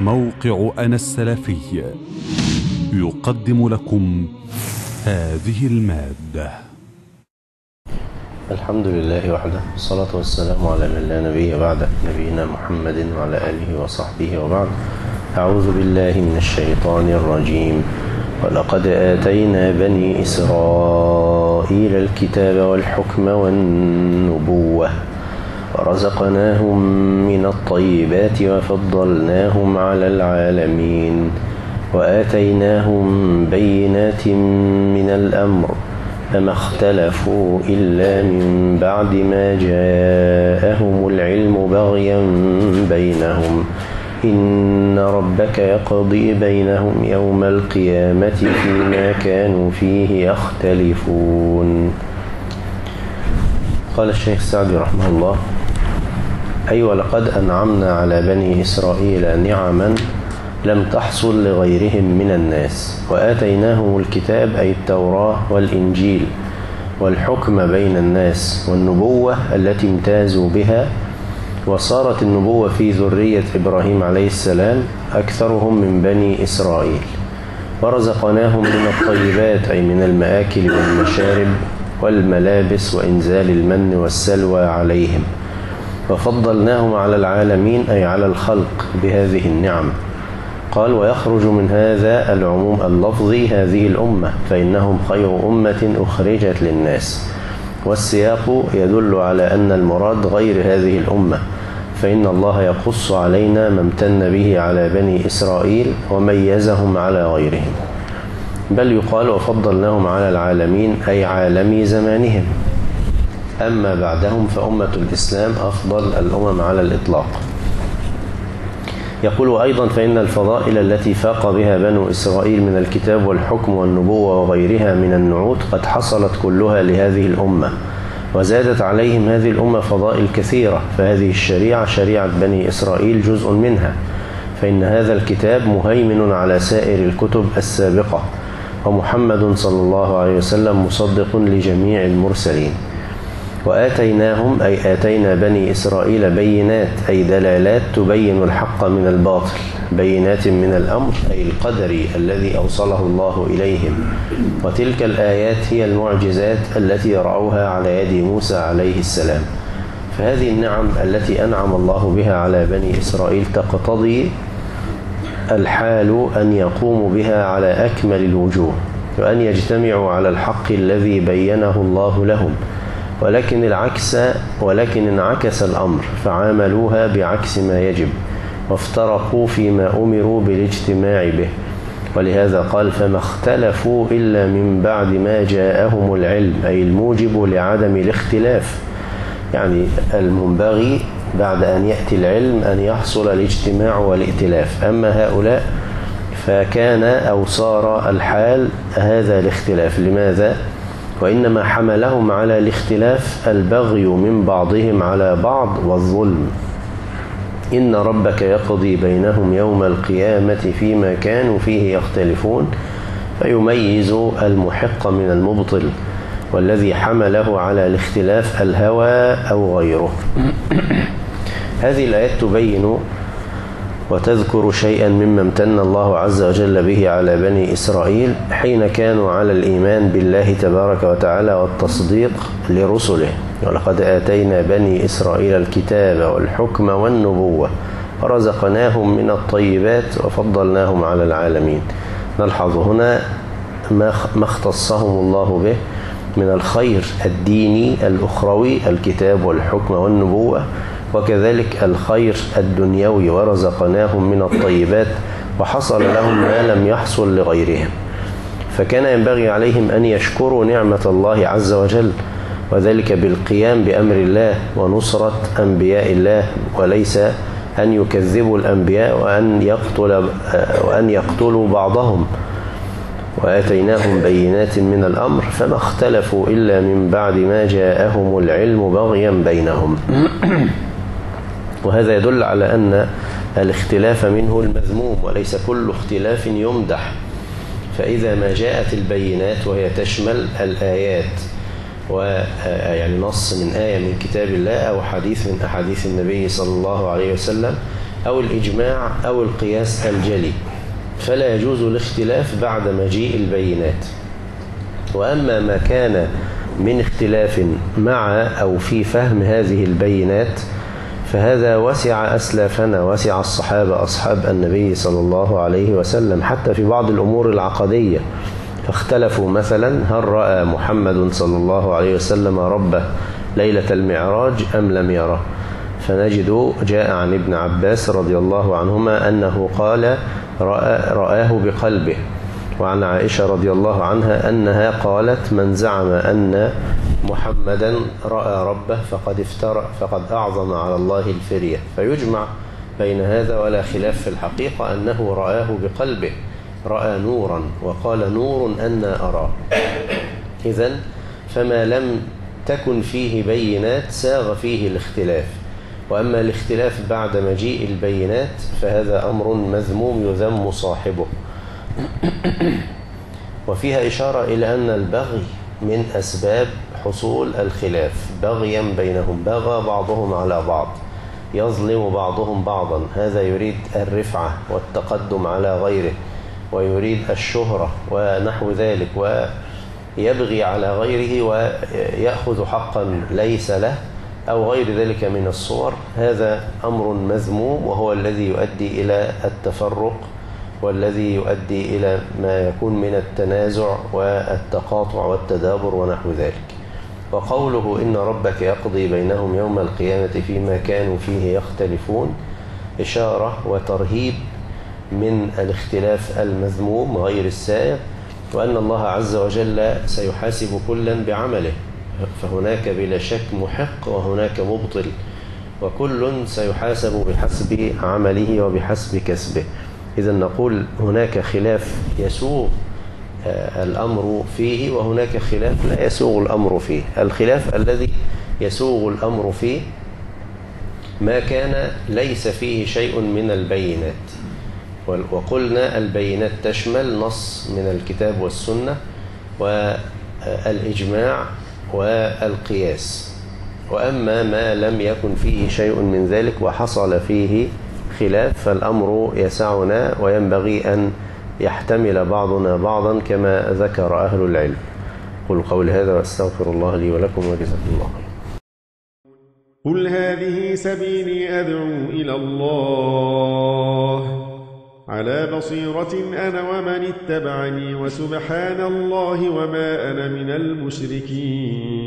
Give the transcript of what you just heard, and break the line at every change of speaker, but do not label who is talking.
موقع أنا السلفي. يقدم لكم هذه المادة.
الحمد لله وحده والصلاة والسلام على من لا نبي بعده نبينا محمد وعلى آله وصحبه وبعد. أعوذ بالله من الشيطان الرجيم. ولقد آتينا بني إسرائيل الكتاب والحكم والنبوة. ورزقناهم من الطيبات وفضلناهم على العالمين وآتيناهم بينات من الأمر فما اختلفوا إلا من بعد ما جاءهم العلم بغيا بينهم إن ربك يقضي بينهم يوم القيامة فيما كانوا فيه يختلفون. قال الشيخ السعدي رحمه الله أي ولقد أنعمنا على بني إسرائيل نعما لم تحصل لغيرهم من الناس وآتيناهم الكتاب أي التوراة والإنجيل والحكم بين الناس والنبوة التي امتازوا بها وصارت النبوة في ذرية إبراهيم عليه السلام أكثرهم من بني إسرائيل. ورزقناهم من الطيبات أي من المآكل والمشارب والملابس وإنزال المن والسلوى عليهم. وفضلناهم على العالمين أي على الخلق بهذه النعم. قال ويخرج من هذا العموم اللفظي هذه الأمة فإنهم خير أمة أخرجت للناس. والسياق يدل على أن المراد غير هذه الأمة. فإن الله يقص علينا ما امتن به على بني إسرائيل وميزهم على غيرهم. بل يقال وفضلناهم على العالمين أي عالمي زمانهم. أما بعدهم فأمة الإسلام أفضل الأمم على الإطلاق. يقول أيضا فإن الفضائل التي فاق بها بنو إسرائيل من الكتاب والحكم والنبوة وغيرها من النعوت قد حصلت كلها لهذه الأمة وزادت عليهم هذه الأمة فضائل كثيرة فهذه الشريعة شريعة بني إسرائيل جزء منها فإن هذا الكتاب مهيمن على سائر الكتب السابقة ومحمد صلى الله عليه وسلم مصدق لجميع المرسلين. وآتيناهم أي آتينا بني إسرائيل بينات أي دلالات تبين الحق من الباطل بينات من الأمر أي القدري الذي أوصله الله إليهم. وتلك الآيات هي المعجزات التي رأوها على يد موسى عليه السلام. فهذه النعم التي أنعم الله بها على بني إسرائيل تقتضي الحال أن يقوموا بها على أكمل الوجوه وأن يجتمعوا على الحق الذي بينه الله لهم. ولكن العكس ولكن انعكس الأمر فعاملوها بعكس ما يجب وافترقوا فيما أمروا بالاجتماع به. ولهذا قال فما اختلفوا إلا من بعد ما جاءهم العلم أي الموجب لعدم الاختلاف. يعني المنبغي بعد أن يأتي العلم أن يحصل الاجتماع والائتلاف. أما هؤلاء فكان أو صار الحال هذا الاختلاف. لماذا؟ وإنما حملهم على الاختلاف البغي من بعضهم على بعض والظلم. إن ربك يقضي بينهم يوم القيامة فيما كانوا فيه يختلفون فيميز المحق من المبطل والذي حمله على الاختلاف الهوى أو غيره. هذه الآيات تبين وتذكر شيئا مما امتن الله عز وجل به على بني إسرائيل حين كانوا على الإيمان بالله تبارك وتعالى والتصديق لرسله. ولقد آتينا بني إسرائيل الكتاب والحكم والنبوة ورزقناهم من الطيبات وفضلناهم على العالمين. نلحظ هنا ما اختصهم الله به من الخير الديني الأخروي الكتاب والحكم والنبوة. وكذلك الخير الدنيوي ورزقناهم من الطيبات وحصل لهم ما لم يحصل لغيرهم. فكان ينبغي عليهم أن يشكروا نعمة الله عز وجل وذلك بالقيام بأمر الله ونصرة أنبياء الله وليس أن يكذبوا الأنبياء وأن, يقتل وأن يقتلوا بعضهم. وآتيناهم بينات من الأمر فما اختلفوا إلا من بعد ما جاءهم العلم بغيا بينهم. وهذا يدل على أن الاختلاف منه المذموم وليس كل اختلاف يمدح. فإذا ما جاءت البينات وهي تشمل الآيات ويعني نص من آية من كتاب الله أو حديث من أحاديث النبي صلى الله عليه وسلم أو الإجماع أو القياس الجلي. فلا يجوز الاختلاف بعد مجيء البينات. وأما ما كان من اختلاف مع أو في فهم هذه البينات فهذا وسع أسلافنا وسع الصحابة أصحاب النبي صلى الله عليه وسلم حتى في بعض الأمور العقدية. فاختلفوا مثلا هل رأى محمد صلى الله عليه وسلم ربه ليلة المعراج أم لم يره؟ فنجد جاء عن ابن عباس رضي الله عنهما أنه قال رأى رآه بقلبه. وعن عائشة رضي الله عنها أنها قالت من زعم أن محمدا رأى ربه فقد افترى فقد أعظم على الله الفرية. فيجمع بين هذا ولا خلاف في الحقيقة أنه رآه بقلبه رأى نورا وقال نور أنا أراه. إذا فما لم تكن فيه بينات ساغ فيه الاختلاف. وأما الاختلاف بعد مجيء البينات فهذا أمر مذموم يذم صاحبه. وفيها إشارة إلى أن البغي من أسباب حصول الخلاف. بغيا بينهم بغى بعضهم على بعض يظلم بعضهم بعضا. هذا يريد الرفعة والتقدم على غيره ويريد الشهرة ونحو ذلك ويبغي على غيره ويأخذ حقا ليس له أو غير ذلك من الصور. هذا أمر مذموم وهو الذي يؤدي إلى التفرق والذي يؤدي إلى ما يكون من التنازع والتقاطع والتدابر ونحو ذلك. وقوله إن ربك يقضي بينهم يوم القيامة فيما كانوا فيه يختلفون إشارة وترهيب من الاختلاف المذموم غير السائر وأن الله عز وجل سيحاسب كلا بعمله. فهناك بلا شك محق وهناك مبطل وكل سيحاسب بحسب عمله وبحسب كسبه. إذا نقول هناك خلاف يسوغ الأمر فيه وهناك خلاف لا يسوغ الأمر فيه. الخلاف الذي يسوغ الأمر فيه ما كان ليس فيه شيء من البينات. وقلنا البينات تشمل نص من الكتاب والسنة والإجماع والقياس. وأما ما لم يكن فيه شيء من ذلك وحصل فيه خلاف فالأمر يسعنا وينبغي أن يحتمل بعضنا بعضا كما ذكر أهل العلم. قل قول هذا واستغفر الله لي ولكم وجزاكم الله
قل هذه سبيلي أدعو إلى الله. على بصيرة أنا ومن اتبعني وسبحان الله وما أنا من المشركين.